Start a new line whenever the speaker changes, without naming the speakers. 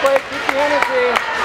quick. Keep the energy.